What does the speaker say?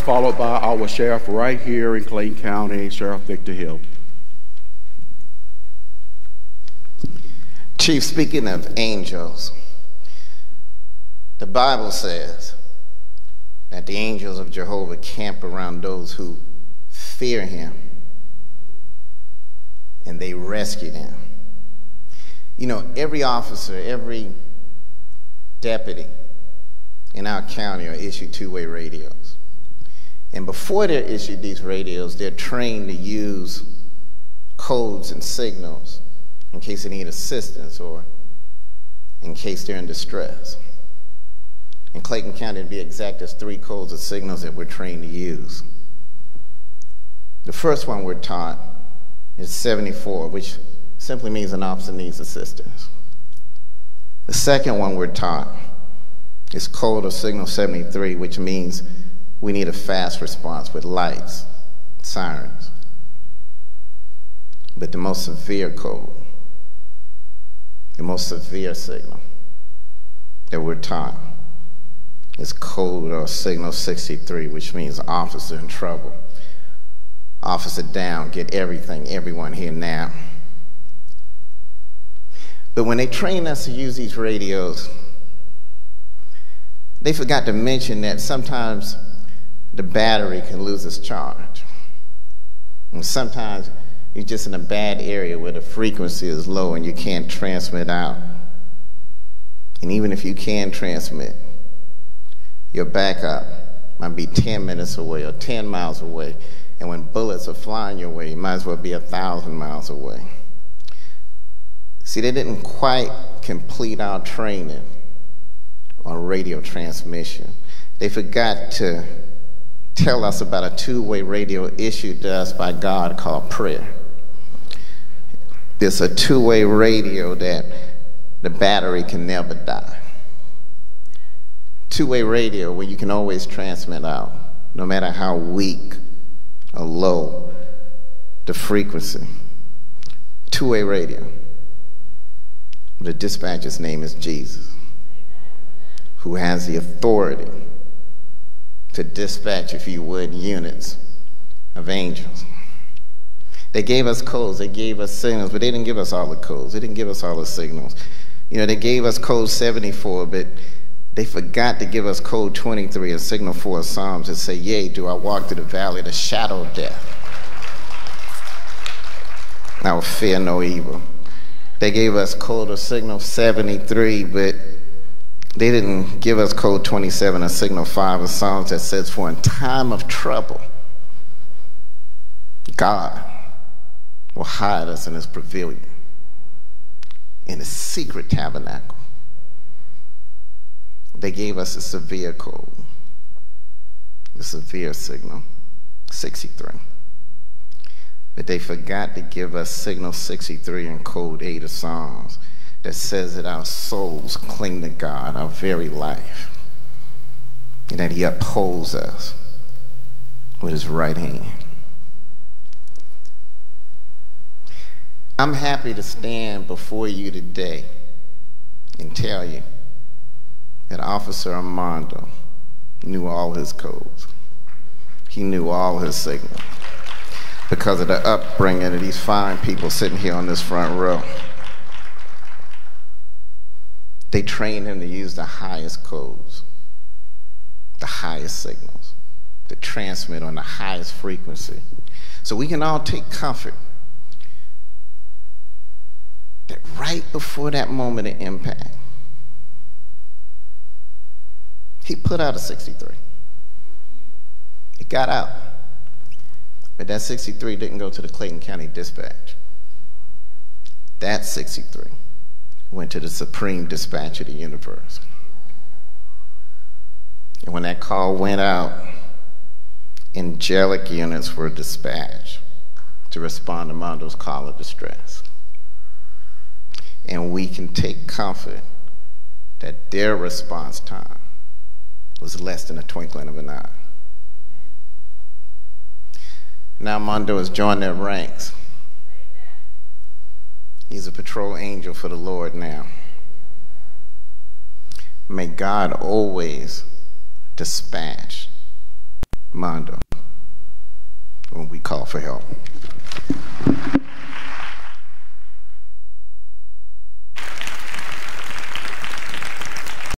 followed by our sheriff right here in Clayton County, Sheriff Victor Hill. Chief, speaking of angels, the Bible says that the angels of Jehovah camp around those who fear him and they rescue them. You know, every officer, every deputy in our county are issued two way radios. And before they're issued these radios, they're trained to use codes and signals in case they need assistance or in case they're in distress. In Clayton County, to be exact, there's three codes of signals that we're trained to use. The first one we're taught is 74, which simply means an officer needs assistance. The second one we're taught is code of signal 73, which means we need a fast response with lights, sirens. But the most severe code, the most severe signal that we're taught is code or signal 63, which means officer in trouble. Officer down, get everything, everyone here now. But when they trained us to use these radios, they forgot to mention that sometimes the battery can lose its charge. And sometimes you're just in a bad area where the frequency is low and you can't transmit out. And even if you can transmit, your backup might be 10 minutes away or 10 miles away. And when bullets are flying your way, you might as well be a thousand miles away. See, they didn't quite complete our training on radio transmission. They forgot to tell us about a two way radio issued to us by God called prayer. It's a two way radio that the battery can never die two-way radio where you can always transmit out, no matter how weak or low the frequency. Two-way radio. The dispatcher's name is Jesus, who has the authority to dispatch, if you would, units of angels. They gave us codes, they gave us signals, but they didn't give us all the codes. They didn't give us all the signals. You know, they gave us code 74, but they forgot to give us code 23, a signal four Psalms that say, Yea, do I walk through the valley of the shadow of death. I will fear no evil. They gave us code of signal 73, but they didn't give us code 27, a signal 5 of Psalms that says, For in time of trouble, God will hide us in his pavilion, in his secret tabernacle they gave us a severe code, the severe signal, 63. But they forgot to give us signal 63 in code 8 of Psalms that says that our souls cling to God, our very life, and that He upholds us with His right hand. I'm happy to stand before you today and tell you that Officer Armando knew all his codes. He knew all his signals because of the upbringing of these fine people sitting here on this front row. They trained him to use the highest codes, the highest signals, to transmit on the highest frequency. So we can all take comfort that right before that moment of impact, He put out a 63. It got out. But that 63 didn't go to the Clayton County Dispatch. That 63 went to the Supreme Dispatch of the universe. And when that call went out, angelic units were dispatched to respond to Mondo's call of distress. And we can take comfort that their response time was less than a twinkling of an eye. Now Mondo has joined their ranks. He's a patrol angel for the Lord now. May God always dispatch Mondo when we call for help.